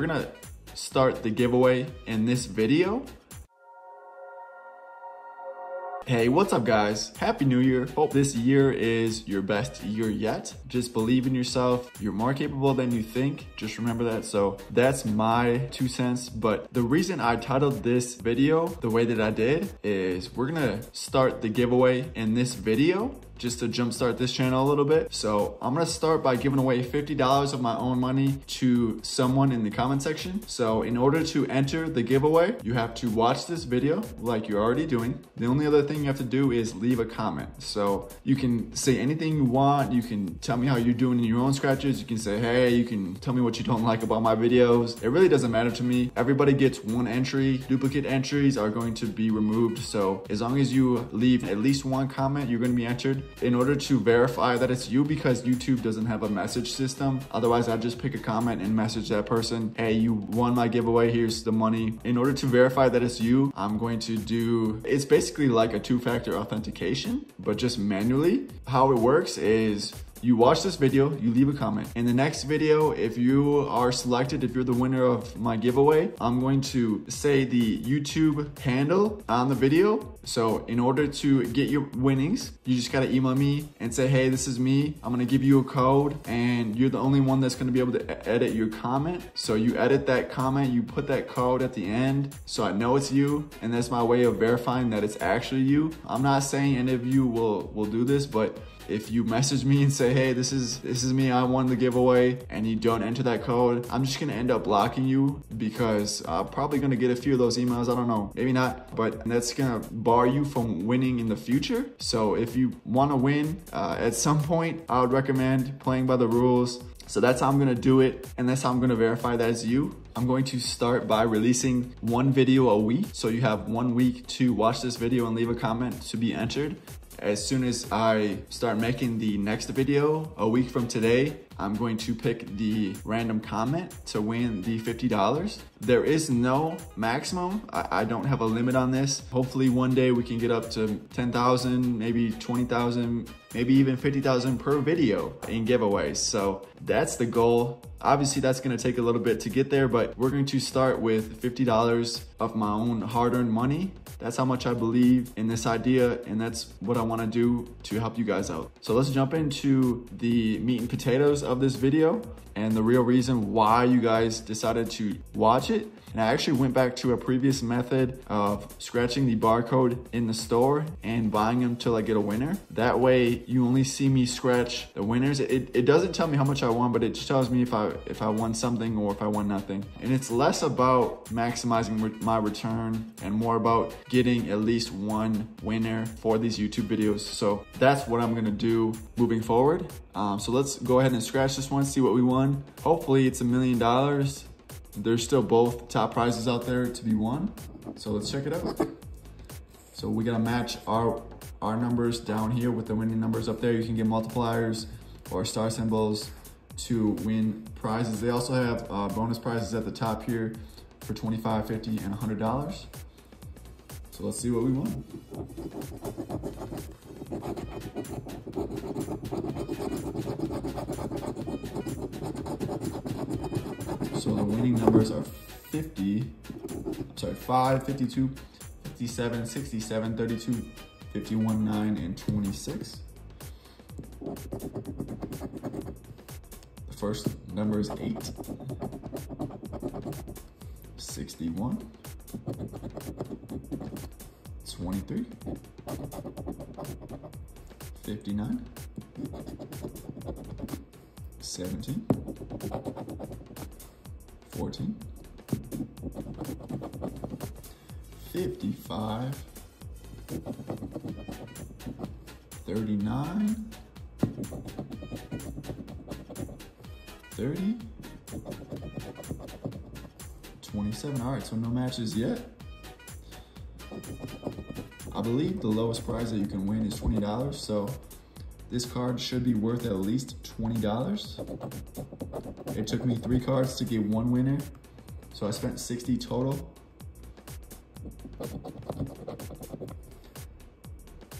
we're gonna start the giveaway in this video. Hey, what's up guys? Happy New Year. Hope this year is your best year yet. Just believe in yourself. You're more capable than you think. Just remember that. So that's my two cents. But the reason I titled this video the way that I did is we're gonna start the giveaway in this video just to jumpstart this channel a little bit. So I'm gonna start by giving away $50 of my own money to someone in the comment section. So in order to enter the giveaway, you have to watch this video like you're already doing. The only other thing you have to do is leave a comment. So you can say anything you want. You can tell me how you're doing in your own scratches. You can say, hey, you can tell me what you don't like about my videos. It really doesn't matter to me. Everybody gets one entry. Duplicate entries are going to be removed. So as long as you leave at least one comment, you're gonna be entered in order to verify that it's you because YouTube doesn't have a message system. Otherwise, I'd just pick a comment and message that person, hey, you won my giveaway, here's the money. In order to verify that it's you, I'm going to do, it's basically like a two-factor authentication, but just manually. How it works is you watch this video, you leave a comment. In the next video, if you are selected, if you're the winner of my giveaway, I'm going to say the YouTube handle on the video. So in order to get your winnings, you just gotta email me and say, hey, this is me. I'm gonna give you a code and you're the only one that's gonna be able to edit your comment. So you edit that comment, you put that code at the end so I know it's you. And that's my way of verifying that it's actually you. I'm not saying any of you will, will do this, but if you message me and say, hey, this is this is me, I won the giveaway, and you don't enter that code, I'm just gonna end up blocking you because I'm probably gonna get a few of those emails. I don't know, maybe not, but that's gonna bar you from winning in the future. So if you wanna win uh, at some point, I would recommend playing by the rules. So that's how I'm gonna do it, and that's how I'm gonna verify that it's you. I'm going to start by releasing one video a week. So you have one week to watch this video and leave a comment to be entered. As soon as I start making the next video a week from today, I'm going to pick the random comment to win the $50. There is no maximum. I, I, don't have a limit on this. Hopefully one day we can get up to 10,000, maybe 20,000, maybe even 50,000 per video in giveaways. So that's the goal. Obviously that's gonna take a little bit to get there, but we're going to start with $50 of my own hard-earned money. That's how much I believe in this idea, and that's what I wanna do to help you guys out. So let's jump into the meat and potatoes of this video and the real reason why you guys decided to watch it. And I actually went back to a previous method of scratching the barcode in the store and buying them till I get a winner. That way you only see me scratch the winners. It, it doesn't tell me how much I won, but it just tells me if I if I won something or if I won nothing. And it's less about maximizing re my return and more about getting at least one winner for these YouTube videos. So that's what I'm gonna do moving forward. Um, so let's go ahead and scratch this one, see what we won. Hopefully it's a million dollars. There's still both top prizes out there to be won. So let's check it out. So we gotta match our, our numbers down here with the winning numbers up there. You can get multipliers or star symbols to win prizes. They also have uh, bonus prizes at the top here for 25, 50, and $100. So let's see what we won. So the winning numbers are 50, sorry, 5, 52, 57, 67, 32, 51, 9, and 26. The first number is 8, 61, 23, 59, 17, 14, 55, 39, 30, 27. All right, so no matches yet. I believe the lowest prize that you can win is $20, so this card should be worth at least $20. It took me three cards to get one winner, so I spent 60 total.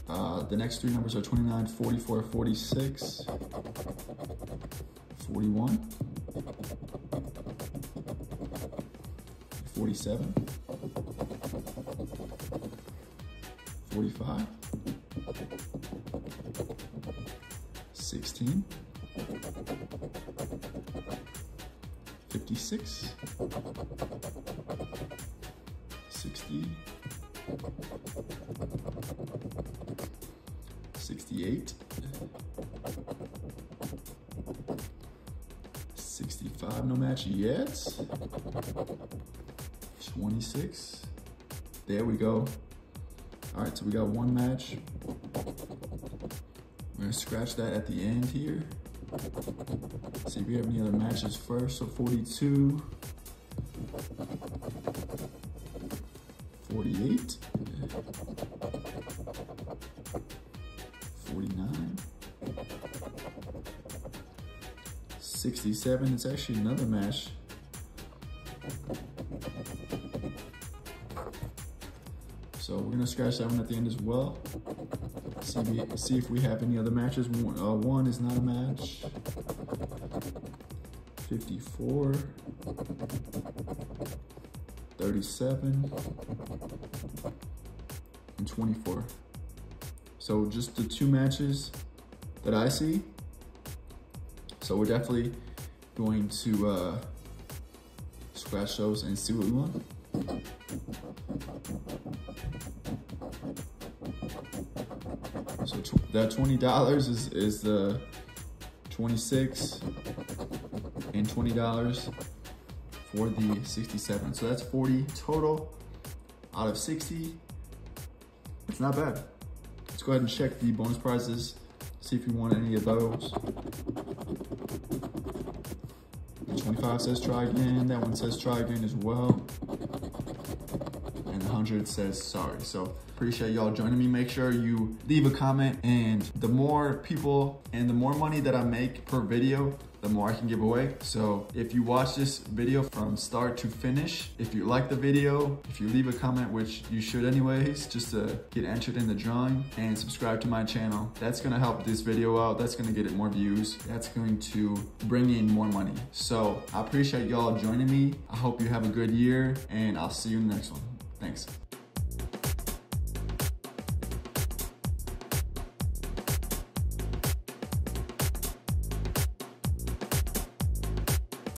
Uh, the next three numbers are 29, 44, 46, 41, 47, 45, 16, 56, 60, 68, 65, no match yet. 26. There we go. All right, so we got one match. We're gonna scratch that at the end here. See if we have any other matches first. So 42. 48. 49. 67. It's actually another match. So we're gonna scratch that one at the end as well. See, see if we have any other matches. One, uh, one is not a match. 54. 37. And 24. So just the two matches that I see. So we're definitely going to uh, scratch those and see what we want. That $20 is, is the 26 and $20 for the 67. So that's 40 total out of 60. It's not bad. Let's go ahead and check the bonus prizes, see if you want any of those. The 25 says try again, that one says try again as well. 100 says sorry. So appreciate y'all joining me. Make sure you leave a comment and the more people and the more money that I make per video, the more I can give away. So if you watch this video from start to finish, if you like the video, if you leave a comment, which you should anyways, just to get entered in the drawing and subscribe to my channel, that's gonna help this video out. That's gonna get it more views. That's going to bring in more money. So I appreciate y'all joining me. I hope you have a good year and I'll see you in the next one. Thanks.